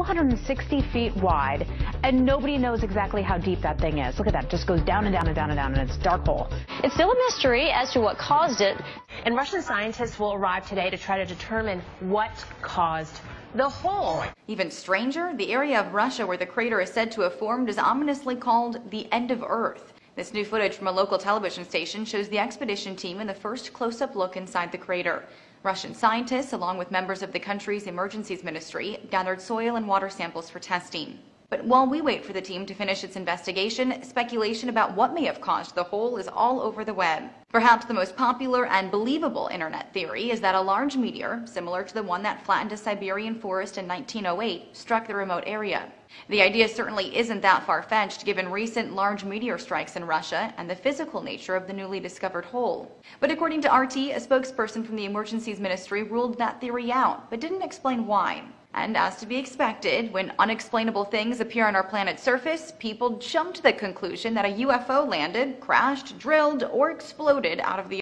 260 feet wide, and nobody knows exactly how deep that thing is. Look at that, it just goes down and down and down and down, and it's a dark hole. It's still a mystery as to what caused it. And Russian scientists will arrive today to try to determine what caused the hole. Even stranger, the area of Russia where the crater is said to have formed is ominously called the end of Earth. This new footage from a local television station shows the expedition team in the first close-up look inside the crater. Russian scientists, along with members of the country's emergencies ministry, gathered soil and water samples for testing. But while we wait for the team to finish its investigation, speculation about what may have caused the hole is all over the web. Perhaps the most popular and believable internet theory is that a large meteor, similar to the one that flattened a Siberian forest in 1908, struck the remote area. The idea certainly isn't that far-fetched given recent large meteor strikes in Russia and the physical nature of the newly discovered hole. But according to RT, a spokesperson from the Emergencies Ministry ruled that theory out, but didn't explain why. And as to be expected, when unexplainable things appear on our planet's surface, people jump to the conclusion that a UFO landed, crashed, drilled, or exploded out of the